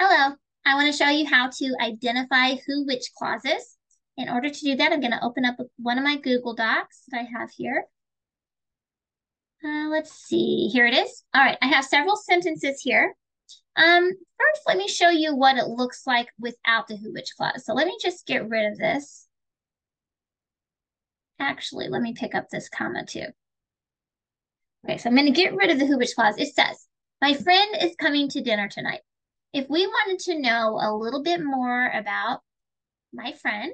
Hello, I want to show you how to identify who which clauses. In order to do that, I'm going to open up one of my Google Docs that I have here. Uh, let's see, here it is. All right, I have several sentences here. Um, first, let me show you what it looks like without the who which clause. So let me just get rid of this. Actually, let me pick up this comma too. Okay, so I'm going to get rid of the who which clause. It says, my friend is coming to dinner tonight. If we wanted to know a little bit more about my friend,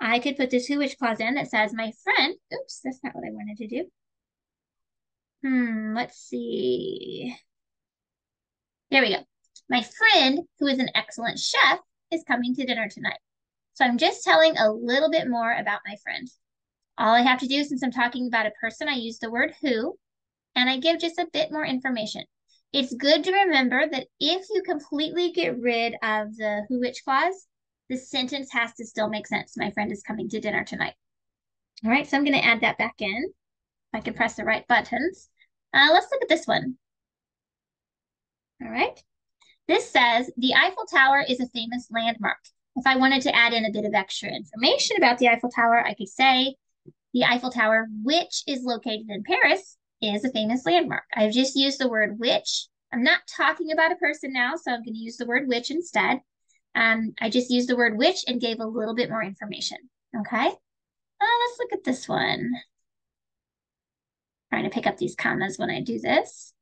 I could put this who which clause in that says my friend. Oops, that's not what I wanted to do. Hmm, let's see. There we go. My friend, who is an excellent chef, is coming to dinner tonight. So I'm just telling a little bit more about my friend. All I have to do, since I'm talking about a person, I use the word who, and I give just a bit more information. It's good to remember that if you completely get rid of the who which clause, the sentence has to still make sense. My friend is coming to dinner tonight. All right, so I'm going to add that back in. If I can press the right buttons. Uh, let's look at this one. All right. This says, the Eiffel Tower is a famous landmark. If I wanted to add in a bit of extra information about the Eiffel Tower, I could say, the Eiffel Tower, which is located in Paris, is a famous landmark. I've just used the word which. I'm not talking about a person now, so I'm going to use the word which instead. Um, I just used the word which and gave a little bit more information. Okay, uh, let's look at this one. Trying to pick up these commas when I do this.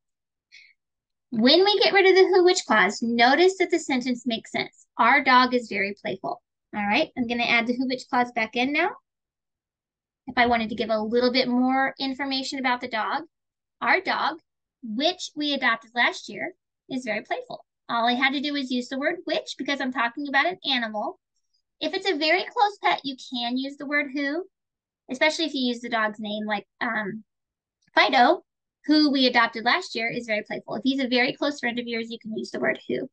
When we get rid of the who which clause, notice that the sentence makes sense. Our dog is very playful. All right, I'm going to add the who which clause back in now. If I wanted to give a little bit more information about the dog, our dog, which we adopted last year, is very playful. All I had to do was use the word which because I'm talking about an animal. If it's a very close pet, you can use the word who, especially if you use the dog's name like um, Fido, who we adopted last year, is very playful. If he's a very close friend of yours, you can use the word who.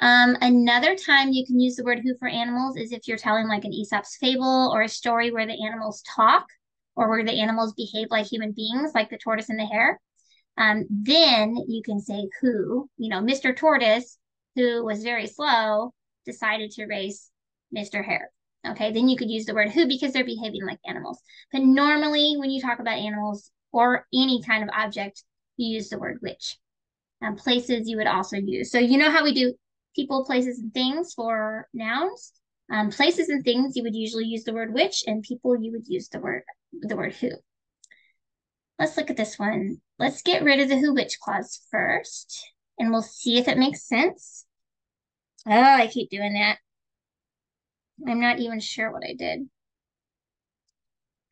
Um, another time you can use the word who for animals is if you're telling like an Aesop's fable or a story where the animals talk or where the animals behave like human beings, like the tortoise and the hare. Um, then you can say who, you know, Mr. Tortoise, who was very slow, decided to race Mr. Hare. Okay, then you could use the word who because they're behaving like animals. But normally, when you talk about animals or any kind of object, you use the word which. Um, places you would also use. So you know how we do people, places, and things for nouns. Um, places and things, you would usually use the word which, and people, you would use the word the word who. Let's look at this one. Let's get rid of the who which clause first, and we'll see if it makes sense. Oh, I keep doing that. I'm not even sure what I did.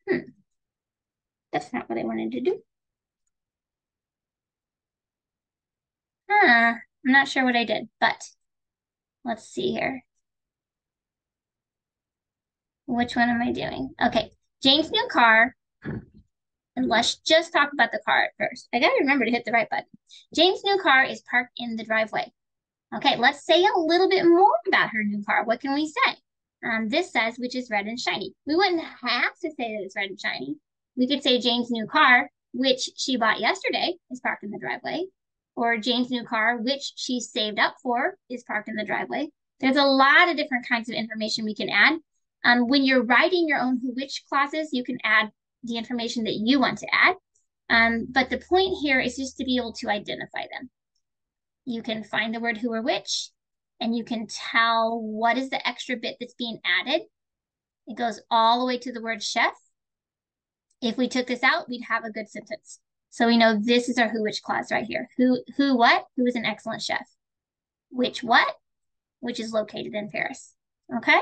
Hmm. That's not what I wanted to do. Huh. I'm not sure what I did, but Let's see here. Which one am I doing? Okay, Jane's new car. And let's just talk about the car at first. I gotta remember to hit the right button. Jane's new car is parked in the driveway. Okay, let's say a little bit more about her new car. What can we say? Um, this says, which is red and shiny. We wouldn't have to say that it's red and shiny. We could say Jane's new car, which she bought yesterday, is parked in the driveway or Jane's new car, which she saved up for, is parked in the driveway. There's a lot of different kinds of information we can add. Um, when you're writing your own who which clauses, you can add the information that you want to add. Um, but the point here is just to be able to identify them. You can find the word who or which, and you can tell what is the extra bit that's being added. It goes all the way to the word chef. If we took this out, we'd have a good sentence. So we know this is our who which clause right here. Who who what? Who is an excellent chef? Which what? Which is located in Paris. Okay.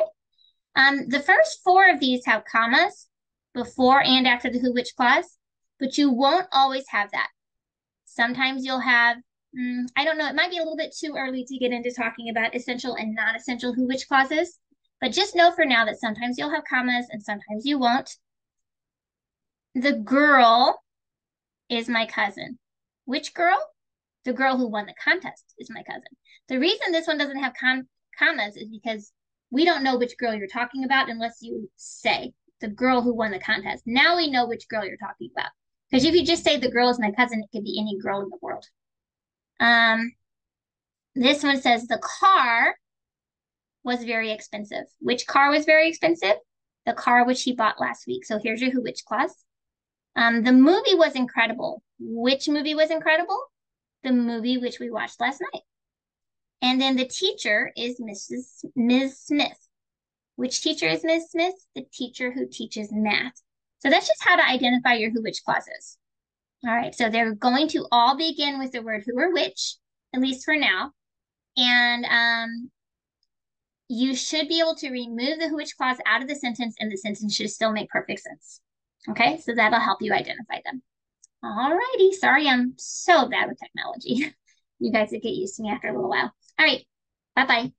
Um, the first four of these have commas before and after the who which clause, but you won't always have that. Sometimes you'll have, mm, I don't know, it might be a little bit too early to get into talking about essential and non-essential who which clauses, but just know for now that sometimes you'll have commas and sometimes you won't. The girl is my cousin. Which girl? The girl who won the contest is my cousin. The reason this one doesn't have com- commas is because we don't know which girl you're talking about unless you say the girl who won the contest. Now we know which girl you're talking about. Because if you just say the girl is my cousin, it could be any girl in the world. Um, This one says the car was very expensive. Which car was very expensive? The car which he bought last week. So here's your who which clause. Um, the movie was incredible. Which movie was incredible? The movie which we watched last night. And then the teacher is Mrs. Ms. Smith. Which teacher is Ms. Smith? The teacher who teaches math. So that's just how to identify your who which clauses. All right, so they're going to all begin with the word who or which, at least for now. And um, you should be able to remove the who which clause out of the sentence and the sentence should still make perfect sense. Okay, so that'll help you identify them. All righty, sorry I'm so bad with technology. you guys will get used to me after a little while. All right, bye-bye.